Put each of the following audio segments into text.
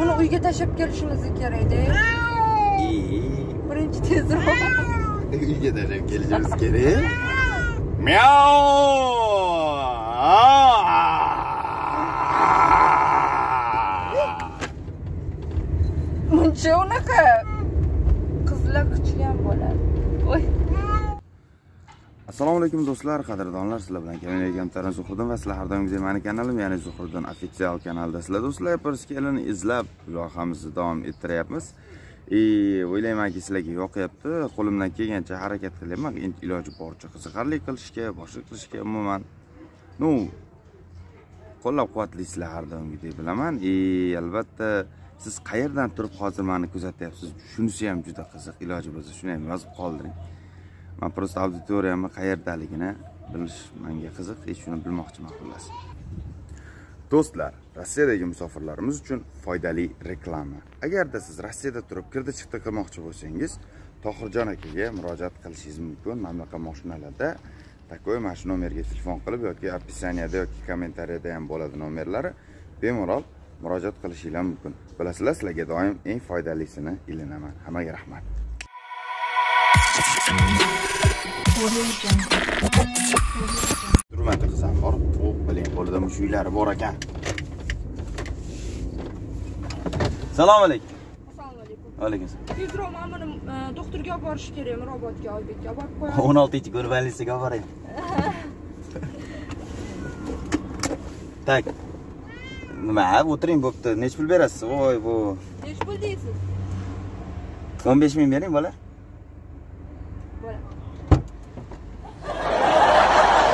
buni uyga tashlab kelishimiz kerakda birinchi tezroq. Uyga tashlab kelishimiz kerak. Miau! muncha unaqa? Qizlar qichgan bo'ladi voy assalomu alaykum do'stlar qadrdonlar sizlar bilan kamina kamtarin zuhriddin va sizlar har doimgidek mani kanalim ya'ni zuhriddin offitsial kanalida sizlar do'stlar bir kelini izlab loyihamizni davom ettiryapmiz. И o'ylaymanki sizlarga yoqyapti qo'limdan kelgancha harakat qilyapman iloji boricha qiziqarli qilishga boshqa qilishga umuman. Ну qo'llab quvvatlaysizlar har doimgidek bilaman. И albatta siz qayerdan turib hozir mani kuzatyapsiz shunisi ham juda qiziq iloji bo'lsa shuni ham yozib qoldiring. Man просто auditoriyamni qayerdaligini bilish menga qiziq и shuni bilmoqchiman xullas. Do'stlar rossiyadagi musofirlarimiz uchun foydali reklama. Agarda siz rossiyada turib kirdi chiqdi qilmoqchi bo'lsangiz tohirjon akaga murojaat qilishingiz mumkin. Mana bunaqa mashinalarda такой mana shu nomerga telefon qilib yoki описанияda yoki kommentariyada ham bo'ladi nomerlari. Bemalol murojaat qilishinglar mumkin. Bilasizlar sizlarga doim eng foydalisini ilinaman. Hammaga rahmat. Hurmatli qizim bor u biling qo'lida mushuklari bor ekan. Assalomu alaykum. Assalomu alaykum. Alaykum assalom tezroq mana buni e, doktorga olib borish kerak mirobodga oybekka olib borib qo'yamiz. O'n oltinchi gurbalisaga olib boray nima o'tiring bo'pti. Nechi pul berasiz? Voy bu. Nechi pul deysiz? o'n besh ming bering bola bo'ladi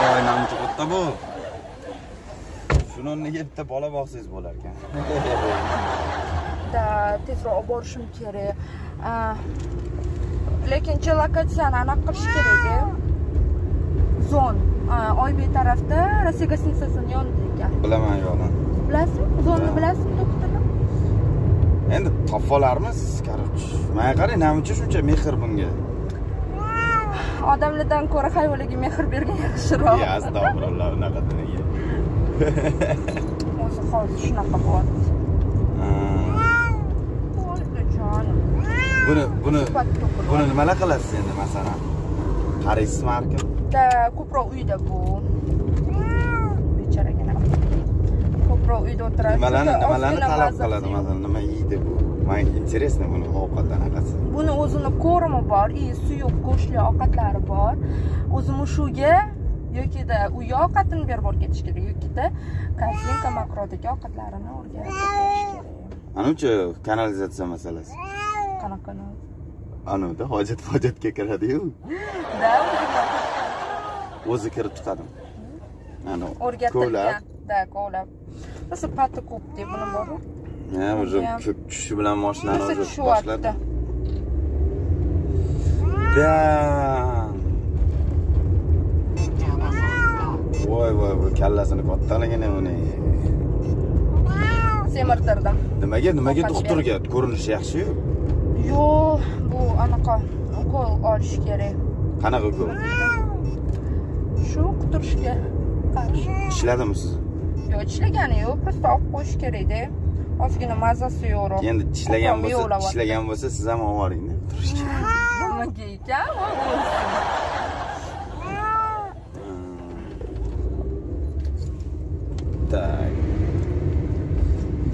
voy namuncha katta bu shuni o'rniga bitta bola boqsangiz bo'lar ekan da tezroq olib borishim kerak. A, lekin lokatsiyani anaqa qilish kerak zon. A, oybek tarafda rossiya gостиницасini yonida ekan. Bilaman yo'qdan bilasizmi? Zonni bilasizmi doktorlar endi topib olarmiz короче manga qarang namuncha shuncha mehr bunga odamlardan ko'ra hayvonlarga mehr bergan yaxshiroq. Ya astag'firullah unaqa nimaga o'zi hozir shunaqa bo'lyapti buni buni buni nimalar qilasiz endi masalan? Qaraysizmi har kim ko'proq uyda bu. Bechoragina. Ko'proq uyda o'tiradi nimalarni nimalarni talab qiladi masalan nima yeydi bu manga интересно buni ovqat anaqasi buni o'zini kormi bor? И suyuq go'shtli ovqatlari bor. O'zi mushuga yokida uyi ovqatini berib o'rgatish kerak yokida korzinka makrodagi ovqatlarini o'rgatib berish kerak. Anavchi kanalizatsiya masalasi. Qanaqani anavda hojat hojatga kiradiyu. Da o'zi kirib chiqadimi o'rgatilgan da kovlab rosa pati ko'pda buni boru ha уже ko'p tushishi bilan mashinani уже boshladi voy voy voy kallasini kattaligini uni. Semirtirdim. Nimaga nimaga doktorga ko'rinishi yaxshiyu? Yo'q bu anaqa ukol olish kerak. Qanaqa ukol shu quturishga qarshi. Ishladimi siz yo'q tishlagani yo'q просто olib qo'yish kerakda ozgina mazasi yo'qroq endi tishlagan bo'lsa tishlagan bo'lsa siz ham olib boringda turishga. Nimaga ekan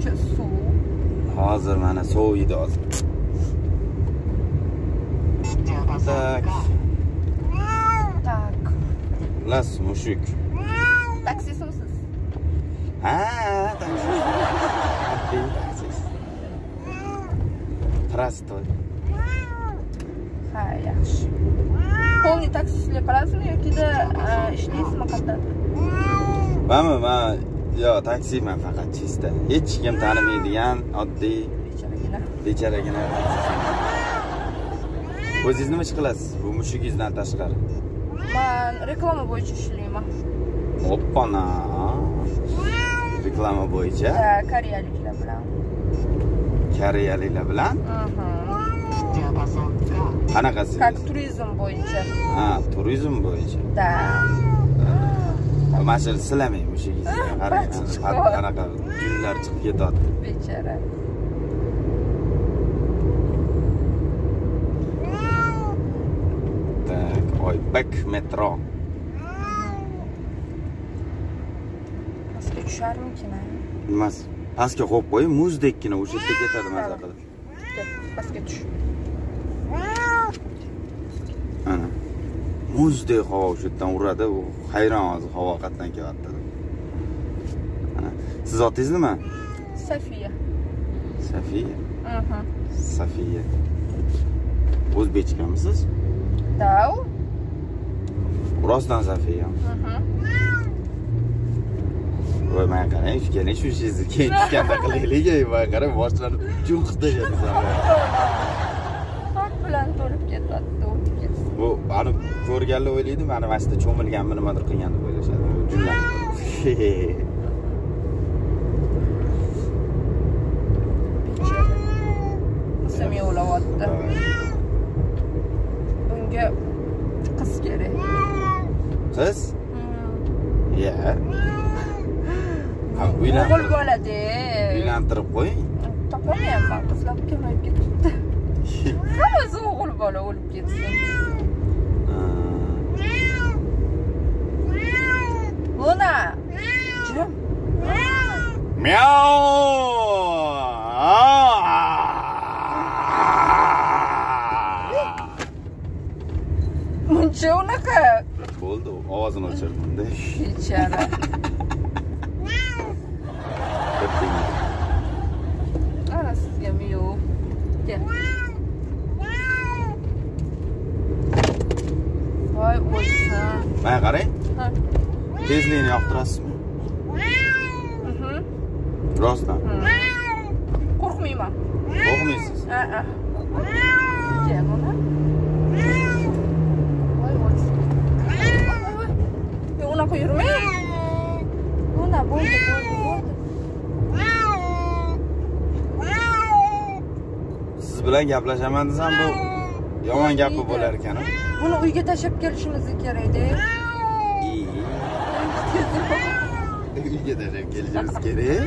Uncha suv. Hozir mana soviydi hozir. Tak. Tak. Las mushuk. Taksisimsiz ha taksi Oddiy taksist prostoy ha yaxshi полный taksistlik qilasizmi yokida ishlaysizmi qayerda manmi man yo taksiman faqat chista hech kim tanimaydigan oddiy bechoragina bechoragina o'zingiz nima ish qilasiz bu mushugingizdan tashqari man reklama bo'yicha ishlayman oppana reklama bo'yicha? Koreyaliklar bilan. Koreyaliklar bilan? Qanaqasi как turizm bo'yicha. Ha turizm bo'yicha. Да mana shu silamang mushugingizga ah, qarang anaqa gullar chiqib ketyapti bechora. Так ойбек метро tusharmikin emas pastga qo'yib qo'y muzdekkina o'sha yerda ketadi maza qilib pastga tush. Ana. Muzdek havo o'sha yerdan uradi u hayron hozir havo qayerdan kelyapti. Siz otingiz nima safiya. Safiya? Mhm. safiya. O'zbekchkamisiz da u rostdan safiya. Mhm. Voy mana qarang keling shu ishingizni keyin tushganda qilaylik ey mana qarang boshlanib tashladi Tok bilan to'lib ketyapti bu ani ko'rganlar o'ylaydi mani mana shu yerda cho'milganmi nimadir qilgan deb o'ylashadi jumla sim yig'layapti bunga qiz kerak Mhm. ya o'g'il bolada uylantirib qo'ying topolmayapman qizlar kamayib ketibdi hammasi o'g'il bola o'lib ketsin luna jim Miau! muncha unaqa bo'ldi ovozini o'chirdim bechara ana sizga miyo kel voy o'lsin mana qarang Ha. Tezlikni yoqtirasizmi? Mhm. rostdan. Qo'rqmayman. Qo'rqmaysiz? Unaqa yurmang. Bo'ldi bo'ldi siz bilan gaplashaman desam bu yomon gapi bo'lar ekan buni uyga tashlab kelishimiz kerakda tashlab kelishimiz kerak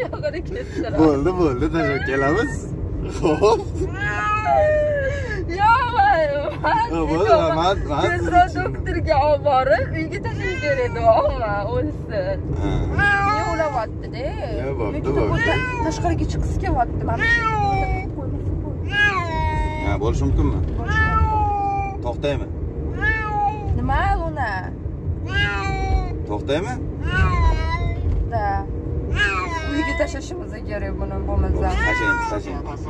yo'g'ida ketdilar bo'ldi bo'ldi tashlab kelamiz ho'p Ha, bo'ldi, man- man sizni tezroq tushundim. doktorga olib borib uyga tashlash kerak duoma o'lsin Yo, bo'pti, tashqariga chiqqisi kelyapti mana bo'lishi mumkinmi to'xtaymi nima luna to'xtaymi da uyga tashlashimiz kerak buni bo'lmasa tashlaymiz tashlaymiz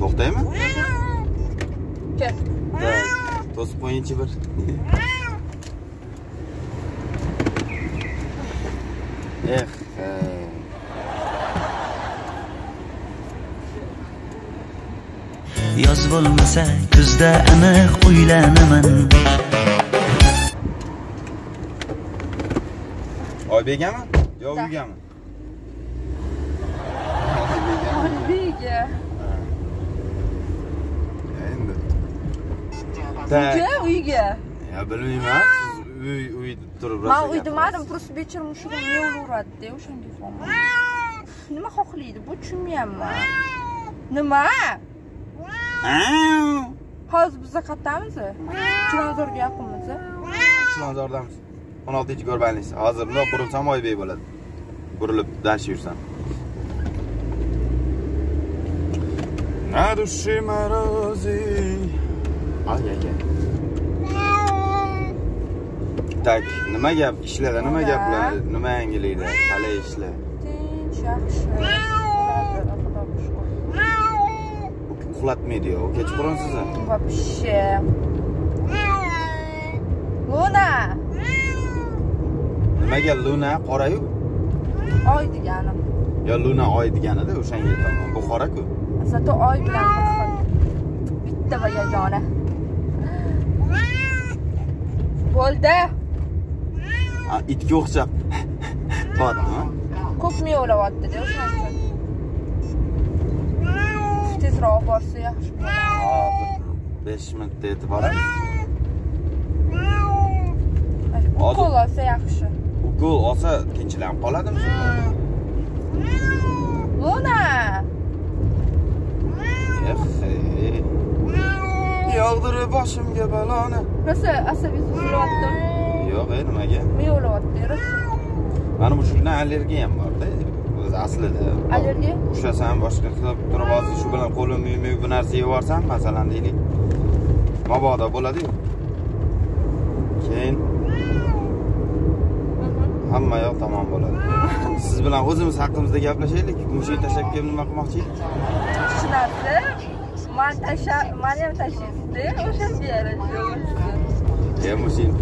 to'xtaymi kel Так, to'sib qo'yingchi bir eh eh. yoz bo'lmasa kuzda aniq uylanaman oybekami? Yo uygami Oybega endi. Tak uyga uyga. Ya bilmayman. Uy uy deb turib man uy demadim просто bechoram mushugim yevlaveradida o'shanga deyapman nima xohlaydi bu tushunmayapman nima hozir biza qayerdamiz chilonzorga yaqinmiz chilonzordamiz o'n oltinchi go'rbanlik hozir bundoq burilsam oybek bo'ladi burilib dash yursam на душе морозы ay ay ay так nima gap ishlarda nima gaplar nima yangiliklar qalay ishlar tinch yaxshi xudoga shukur uxlatmaydi u kechqurun sizni вообще luna nimaga luna qorayu oy deganim yo luna oy deganida o'shanga aytaman bu qora-ku zato oy bilan bir xil bitta va yagona. Bo'ldi. Itga o'xshab. Qilyaptimi ko'p miyovlayaptida o'shanga tezroq borsa yaxshi bo'ladi hozir besh minutda yetib boramiz ukol olsa yaxshi ukol olsa tinchlanib qoladimi? Luna yog'dirib boshimga baloni. Rosa asabiy tuzilyaptimi yo'q e nimaga? Miyovlayapti rosa? Mana bu shundan allergiyam borda. O'zi aslida. Allergiya? ushlasan boshqa qilib turib hozir shu bilan qo'lim yumib bu narsa yeyorsan masalan deylik. Mabodo bo'ladiyu keyin hamma yoq tamom bo'ladi. Siz bilan o'zimiz haqimizda gaplashaylik. Mushuk tashlab kelib nima qilmoqchi edik shu narsa man tasha mani ham tashlaysizda o'shanga yarasha e mushuk.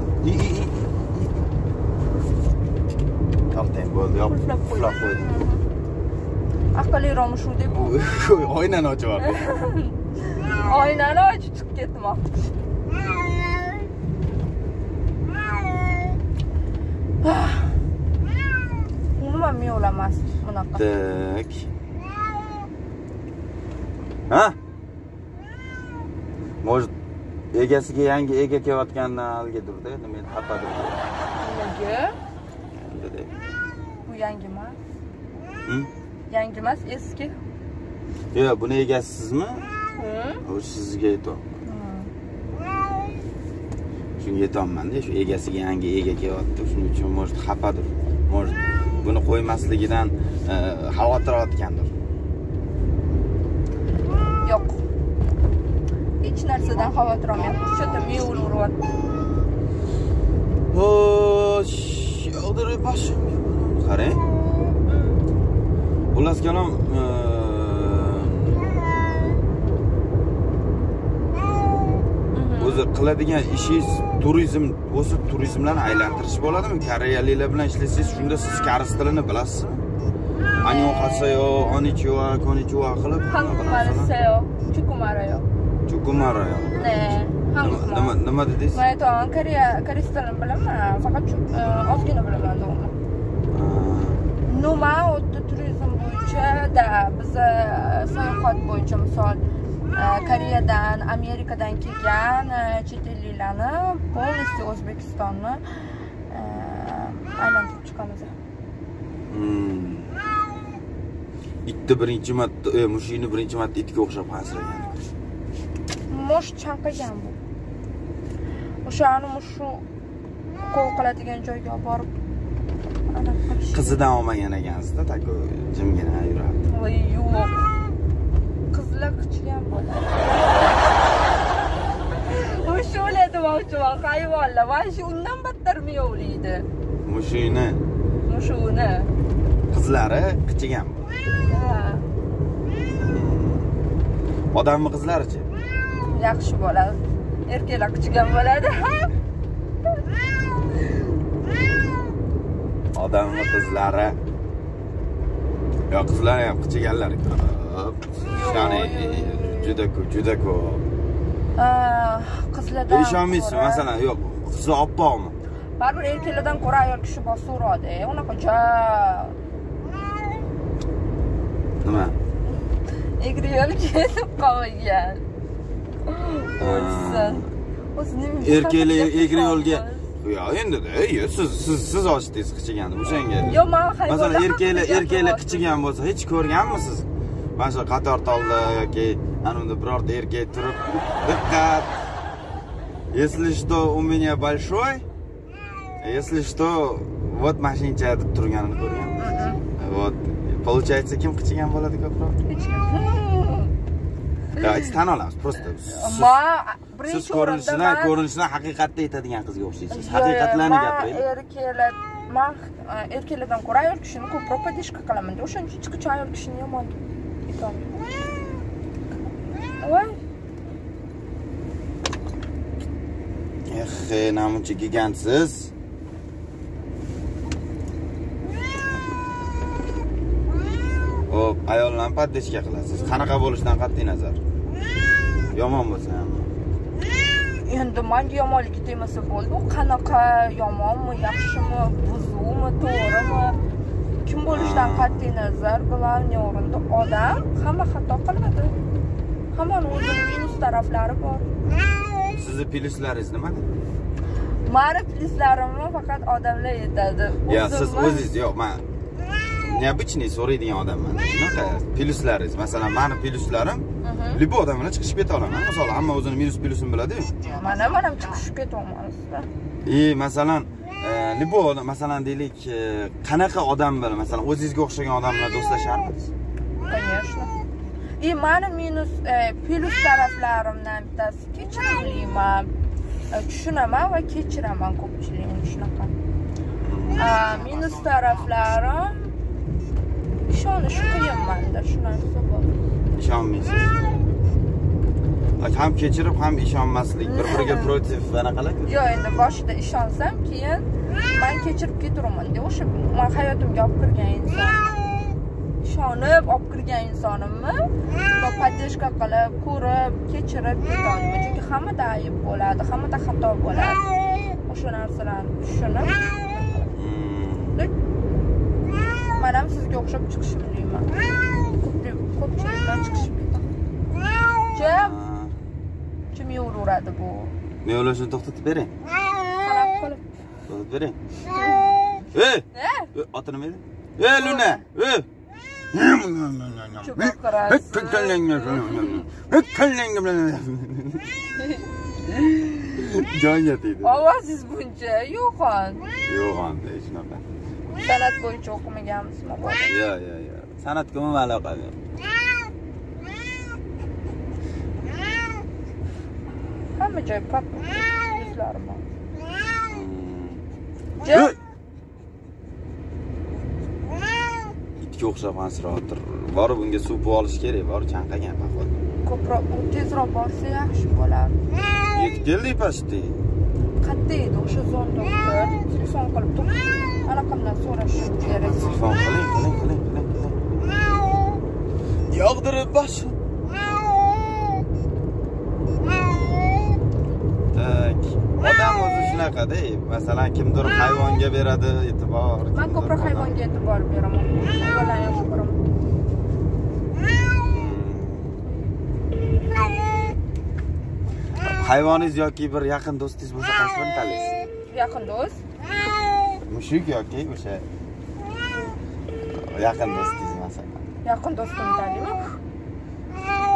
Bo'ldi. Qo'y. qulflab qo'ydim aqlliroq mushukdek bu oynani ochib yubordi oynani ochib chiqib ketmoqchi. Umuman miyovlamas bunaqa tak ha? Может egasiga yangi ega kelayotganidan haligidirda endi men xafadir nimaga bu yangi emas. Yangi emas eski. Yo'q buni egasi sizmi Hı? u sizga aytyapman shunga aytyapmanda shu egasiga yangi ega kelyapti shuning uchun может xafadir может buni qo'ymasligidan e, xavotir olayotgandir yo'q. Hech narsadan xavotir olmayapman shu yerda Xo'sh, yog'dirib boshimga qarang. Xullas kalom e, o'zi qiladigan ishingiz turizm o'zi turizmlarni aylantirish bo'ladimi? Koreyaliklar bilan ishlasangiz shunda siz koreys tilini bilasizmi? Anyohaseyo onichiva konichiva qilib chukumarayo. Nima nima dedingiz? Man aytyapman koreya koreys tilini bilaman faqat e, ozgina bilaman do'qni nima turizm bo'yicha да biza e, sayohat bo'yicha misol. Koreyadan amerikadan kelgan chet elliklarni полностью o'zbekistonni aylantirib chiqamiz itni birinchi marta mushukni birinchi marta itga o'xshab hansiragan mosh chanqagan bu o'shani mushu kov qiladigan joyga olib borib qizidan olmagan ekansizda такой jimgina yurardi voy yo'q qichgan bo'ladi. O'sha o'ladi demoqchiman hayvonlar. Mana shu undan battar miyovlaydi mushukni mushug'ini qizlari qichigan Ha, odammi qizlarichi? Yaxshi bo'ladi erkaklar qichgan bo'ladi. Odammi qizlari? Yo qizlar ham qichiganlar shani juda ko'p juda ko'p qizlardan ishonmaysizmi masalan yo'q qizi oppoqmi baribir erkaklardan ko'ra ayol kishi bosuvroqda unaqa ja nima? Egri yo'l ketib qolgan o'lsin. Erkaklar egri yo'lga yo'q endi siz siz siz ochdingiz qichigani o'shanga yo'q man masalan erkaklar erkaklar qichigan bo'lsa hech ko'rganmisiz mana shu qator tolda yoki anavunda birorta erkak turib diqqat. Если что у меня большой если что вот mashincha deb turganini ko'rganmisiz вот. Получается kim qichigan bo'ladi ko'proq? Yo'q tan olamiz просто siz- ko'rinishidan ko'rinishidan haqiqatda aytadigan qizga o'xshaysiz. Haqiqatlarni gapiraylik erkaklar man e, erkaklardan ko'ra ayol kishini ko'proq поддержка qilamanda o'shaning uchun hech qachon ayol kishini yomon aytolmayman ehe namuncha kelgansiz ho'p ayollarni поддержка qilasiz. Qanaqa bo'lishidan qat'iy nazar. Yomon bo'lsa ham. Endi menga yomonligi tegmasa bo'ldi qanaqa yomonmi yaxshimi buzuvmi to'g'rimi? Kim bo'lishidan qat'iy nazar главный o'rinda odam hamma xato qiladi. Hammani o'zini minus taraflari bor. Sizni plyuslaringiz nimada mani plyuslarimni faqat odamlar yetadi. Yo siz o'zingiz yo'q man необычный so'raydigan odamman. Shunaqa plyuslaringiz masalan mani plyuslarim Mhm. любой odam bilan chiqishib keta olaman misol hamma o'zini minus plyusini biladiyu. Mana mana chiqishib ketyapman sizda и masalan любой masalan deylik qanaqa odam bilan masalan o'zingizga o'xshagan odam bilan do'stlasharmisiz конечно. И mani minus plyus taraflarimdan bittasi kechirimliman E, tushunaman va kechiraman ko'pchilikni shunaqa. Minus taraflarim ishonish qiyin manda shu narsa bor ishonmaysiz ham kechirib ham ishonmaslik bir biriga protiv anaqalar. Yo'q endi boshida ishonsam keyin man kechirib ketaverman de o'sha man hayotimga olib kirgan inson ishonib olib kirgan insonimni uni поддержка qilib ko'rib kechirib ketolmayman chunki hammada ayb bo'ladi hammada xato bo'ladi o'sha narsalarni tushunib Hmm. man ham sizga o'xshab chiqishimliman ko'pchilik ko'pchilik bilan chiqishib ketaman jim jim yuraveradi bu? Men ularni to'xtatib bering Verin. Hey. Atını verin. Hey Lüne. Hey. Çok kararsı. Can yatıydı. Allah siz bunca. Yok an. Yok an de hiç nöbe. Sanat boyunca okumagan mısın? Ya ya ya. Sanat kimi mi alakalı? Hamma joy pop. Yuzlarim. Itga o'xshab ansirayotir borib unga suv buv olish kerak borib chanqagan походу ko'proq u tezroq borsa yaxshi bo'lardi yetib keldik почти qayerda edi o'sha zon doktor telefon qilib to'xtab anaqamdan so'rashim kerak. Telefon qiling qiling qiling qiling yog'dirib boshim tak odam o'zi shunaqada masalan kimdir hayvonga beradi e'tibor man ko'proq hayvonga e'tibor beraman. Hayvonlarni yaxshi ko'raman hayvoningiz yoki bir yaqin do'stingiz bo'lsa qaysi birini tanlaysiz? Yaqin do'st. Mushuk yoki o'sha yaqin do'stingiz masalan yaqin do'stimni taniyman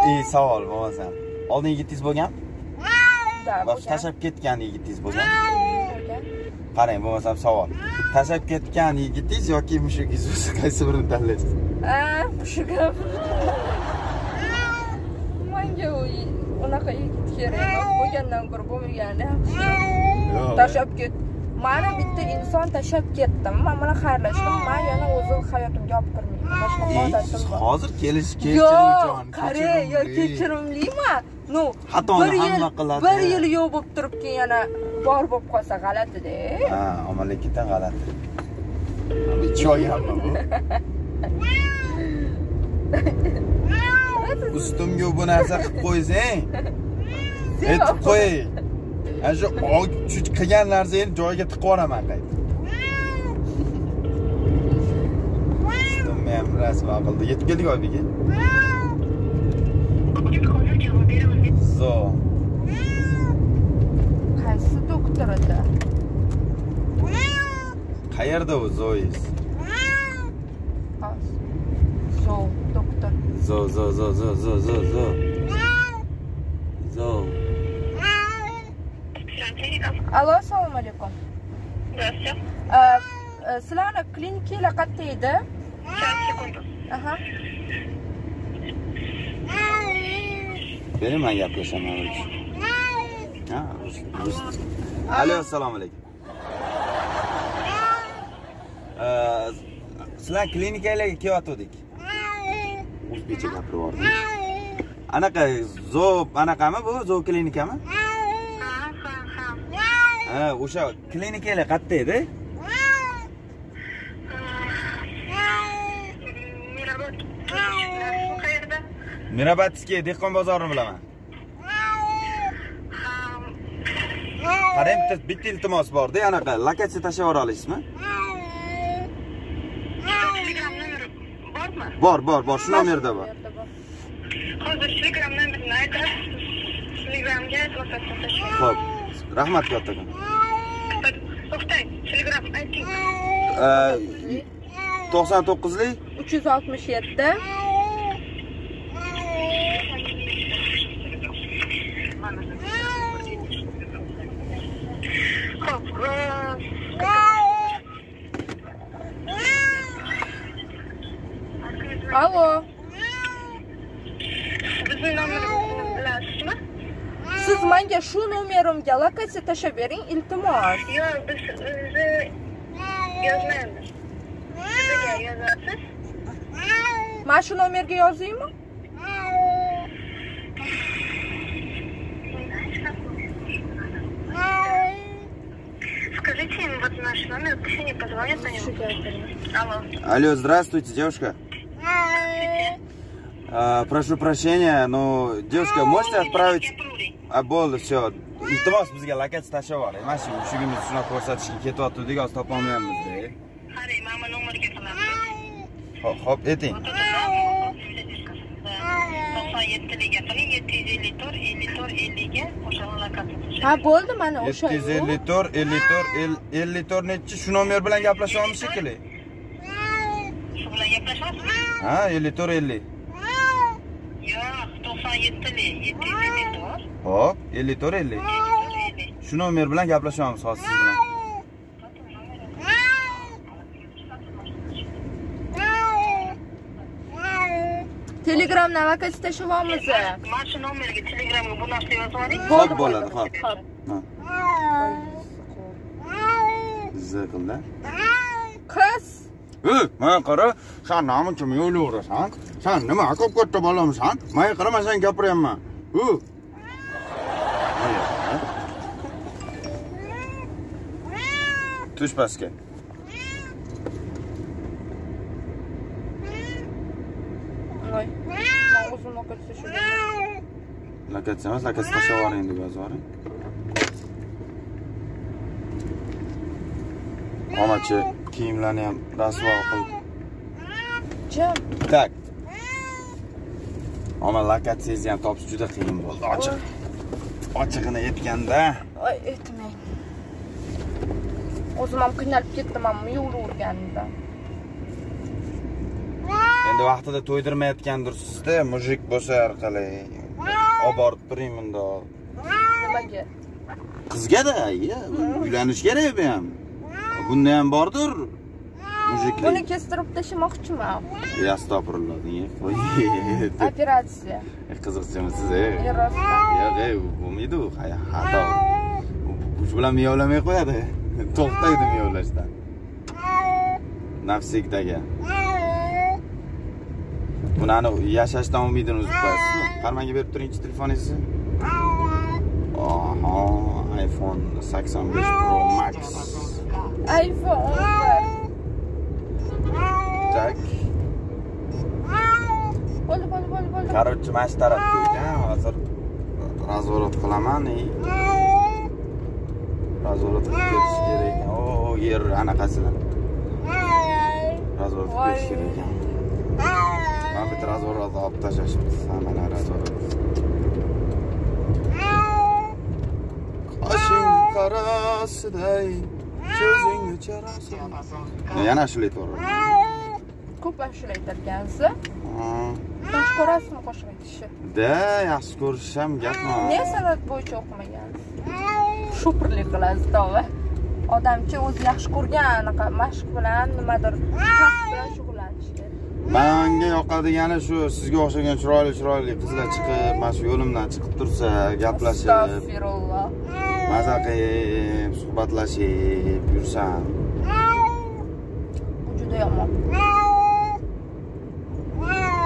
и savol bo'lmasam oldin yigitingiz bo'lgan? Tashlab ketgan yigitingiz bo'lgan qarang bo'lmasam savol. Tashlab ketgan yigitingiz yoki mushugingiz qaysi birini tanlaysiz? A shu gap. Manga u unaqa yigit kerak emas bo'lgandan ko'ra bo'lmagani. Yaxshi tashlab ket mani bitta inson tashlab ketdim man bilan xayrlashdim man yana o'zi hayotimga olib kirmayman Ey, odatim hozir kelish yo'q kechiruvchan qara yo kechirimliman ну Xatoni hamma qiladi. bir yil yo'q bo'lib turib keyin yana bor bo'lib qolsa g'alatida ha omonlikdan g'alati. Ichib olganmi bu. Ustimga bu narsa qilib qo'ysang aytib qo'y. Ana shu qilgan narsangni joyiga tiqib yuboraman qaytib ustimni ham rasvo qildi. Yetib keldik oybeka zo Belgorod'da. Hayırda o Zoe's? Zo, doktor. Zo, zo, zo, zo, zo, zo, zo. Zo. Алло, ассаламу алейкум. Здравствуйте. А, Силана клиники лакатты да? Сейчас, секунду. Ага. Benim ben yaklaşamam. Ha, Rus, Rus. Alo assalomu alaykum. Sizlar klinikanglarga kelyotgandik. O'zbekcha gapirib yubordim anaqa zo anaqami bu zo klinikami? Ha o'sha klinikanglar qayerda edi? Qayerda? mirabatskiy dehqon bozorini bilaman Ham, qarang bitta bitta iltimos borda anaqa lokatsiya tashlab olasizmi bormi? bor bor bor shu nomerda bor. Hozir Telegram nomerini aytasiz. Telegramga WhatsApp tashlang. ho'p rahmat kattakon To'xtang, Telegram ayting. To'qson to'qqizlik uch yuz oltmish yetti allo bizni nomerimizni bilasizmi? siz menga shu nomerimga lokatsiya tashlab bering iltimos Yo'q, biz bizni yozmaymiz. Sizga yozasiz. mana shu nomerga yozaymi Скажите им вот наш номер, пусть они позвонят на него. Алло. алло здравствуйте девушка А, прошу прощения но девушка можете отправить a bo'ldi все iltimos bizga lokatsiya tashlab yuboring mana shu mushugimiz shunaqa ko'rsatishga ketyapti hozir topolmayapmizda qarang mana nomerga qilamiz ellik to'rt ellik to'rt elliga o'sha lokatsiya ha bo'ldi mana o'sha yetti yuz ellik to'rt ellik to'rt ellik to'rt nechi shu nomer bilan gaplashyapmiz shekilli shu bilan ha ellik to'rt ellik yo'q to'qson yettili yetti yuz ellik to'rt hop ellik to'rt ellik shu nomer bilan gaplashyapmiz hozir siz bilan. Telegramdan lokatsiya tashlayapmiz mana shu nomerga telegramga bu narsa yozib yuboring hop bo'ladi hop. Hop. ziqilda qiz ey mana qara san namuncha yo'laverasan san nima ko'p katta bolamisan manga qara man senga gapiryapman u tush pastga voy man o'zim lokatsiya tashlab lokatsiya emas lokatsiya tashlab yuboring deb yozib yuboring omachi kiyimlarni ham rasvo qilib jim tak. Oma lokatsiyangizni ham topish juda qiyin bo'ldi. Ochiq. Ochig'ini aytganda voy aytmang. O'zim ham qiynalib ketdim ham yuraverganimda endi vaqtida to'ydirmayotgandirsizda mujik bo'lsa orqali. Olib borib turing bundoq nimaga? Qizgada uylanish kerak bu ham bunda ham bordir. Mujiklik buni kestirib tashlamoqchiman. Degan qo'y operatsiya. Qiziqchimisiz ostida yo'q ey u bo'lmaydi u xato. Shu bilan miyovlamay qo'yadi. To'xtaydi miyovlashdan nafsigdagi buni ani yashashdan umidini uzib qo'yasizmi? Qarmanga berib turingchi telefoningizni. Oho iphone sakson besh pro max iphone bir tak bo'ldi bo'ldi bo'ldi bo'ldi короче mana shu tarafga ekan hozir razворот qilaman и razворот qilib ketish kerak ekan o yer anaqasidan razворот qilib ketish kerak ekan mana bitta razворот olib tashlashibdi mana razворот qoshing qarasiday ko'zing charasi yana ashula ko'p ashula aytarkansiz yaxshi ko'rasizmi qo'shiq aytishni da yaxshi ko'rish ham gapmi ne san'at bo'yicha o'qimagansiz shopirlik qilasiz tog'a odamchi o'zi yaxshi ko'rgan anaqa mashq bilan nimadir bilan shug'ullanish kerak manga yoqadigani shu sizga o'xshagan chiroyli chiroyli qizlar chiqib mana shu yo'limdan chiqib tursa gaplashib. Astag'firulloh maza qilib suhbatlashib yursam. Juda yomon.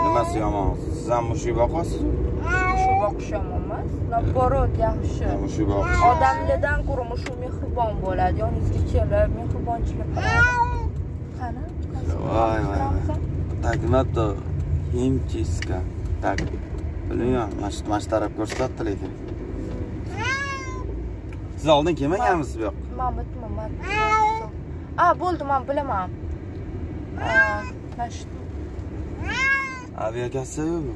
Nimasi yomon? Siz ham mushuk boqasizmi shu boqish yomon emas. Наоборот yaxshi mushuk boqish. Odamlardan ko'ra shu mehribon bo'ladi. Yoningizga kelib mehribonchilik qiladi qani? Voy voy так надо химчистка так bilmayman mana shu taraf ko'rsatyapti lekin siz oldin kelmaganmisiz bu yoqqa man bitmaman a bo'ldi man bilaman A, mana shu aviakassayu bu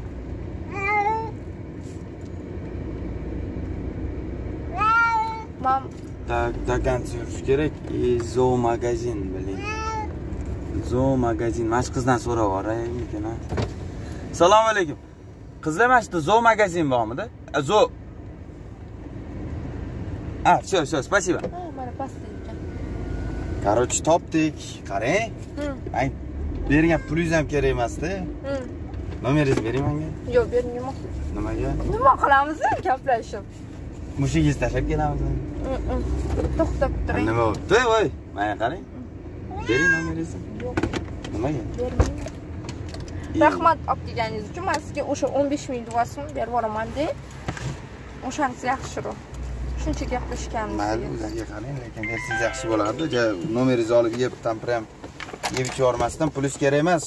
man так до конца yurish kerak и zoomagazin biling zo magazin mana shu qizdan so'rab yuboraymikin ha assalomu alaykum qizlar mana shu yerda zo magazin bormidi A, zo a все все спасибо. Mana pastda ekan короче topdik qarang bergan pulingiz ham kerak emasda nomeringizni bering menga yo'q bermayman nimaga nima qilamiz gaplashib mushingizni tashlab kelamiz to'xtab turing nima bo'libdi voy mana qarang bering nomeringizni yo'q nimaga bermayman rahmat olib kelganingiz uchun man sizga o'sha 15 ming duosini berib yuboraman de o'shanisi yaxshiroq shuncha gaplashganmiz mayli o'zingizga qarang lekin bersangiz yaxshi bo'lardi ja nomeringizni olib yeb там прям yeb ichib yubormasdan pulingiz kerak emas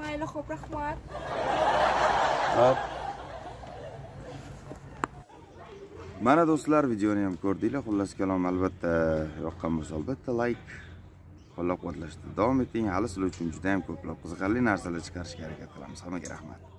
mayli xo'p rahmat Hop. Mana do'stlar, videoni ham ko'rdinglar. Xullas kalom albatta yoqqan bo'lsa, albatta like qo'llab-quvvatlashda davom eting. Hali sizlar uchun juda ham ko'plab qiziqarli narsalar chiqarishga harakat qilamiz. Hammaga rahmat.